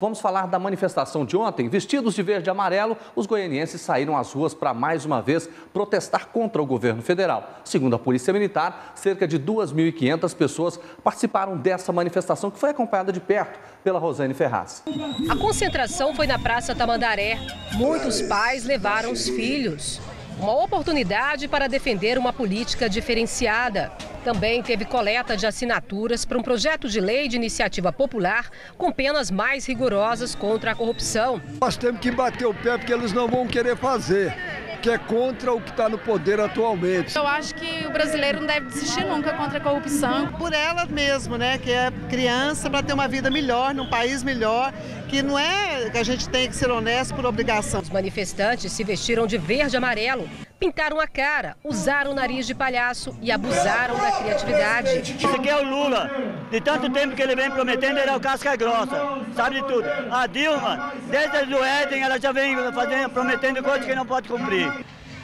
Vamos falar da manifestação de ontem. Vestidos de verde e amarelo, os goianienses saíram às ruas para mais uma vez protestar contra o governo federal. Segundo a Polícia Militar, cerca de 2.500 pessoas participaram dessa manifestação que foi acompanhada de perto pela Rosane Ferraz. A concentração foi na Praça Tamandaré. Muitos pais levaram os filhos. Uma oportunidade para defender uma política diferenciada. Também teve coleta de assinaturas para um projeto de lei de iniciativa popular com penas mais rigorosas contra a corrupção. Nós temos que bater o pé porque eles não vão querer fazer que é contra o que está no poder atualmente. Eu acho que o brasileiro não deve desistir nunca contra a corrupção. Por ela mesmo, né, que é criança para ter uma vida melhor, num país melhor, que não é que a gente tem que ser honesto por obrigação. Os manifestantes se vestiram de verde e amarelo, pintaram a cara, usaram o nariz de palhaço e abusaram da criatividade. Isso aqui é o Lula. De tanto tempo que ele vem prometendo, ele é o casca grossa. Sabe de tudo. A Dilma, desde o Éden, ela já vem fazendo, prometendo coisas que não pode cumprir.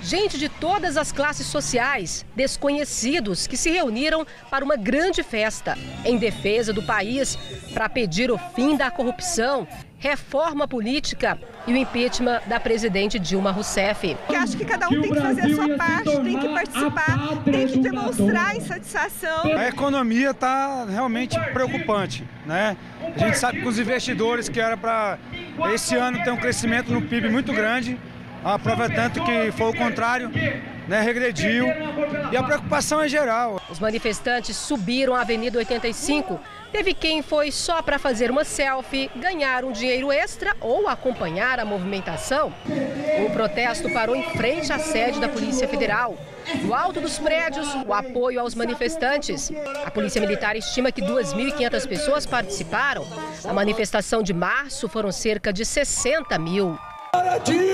Gente de todas as classes sociais, desconhecidos, que se reuniram para uma grande festa em defesa do país para pedir o fim da corrupção, reforma política e o impeachment da presidente Dilma Rousseff. Eu acho que cada um tem que fazer a sua parte, tem que participar, tem que demonstrar insatisfação. A economia está realmente preocupante, né? A gente sabe que os investidores que era para esse ano ter um crescimento no PIB muito grande, a prova é tanto que foi o contrário, né, regrediu. E a preocupação é geral. Os manifestantes subiram a Avenida 85. Teve quem foi só para fazer uma selfie, ganhar um dinheiro extra ou acompanhar a movimentação. O protesto parou em frente à sede da Polícia Federal. No alto dos prédios, o apoio aos manifestantes. A Polícia Militar estima que 2.500 pessoas participaram. A manifestação de março foram cerca de 60 mil. Para Dilma!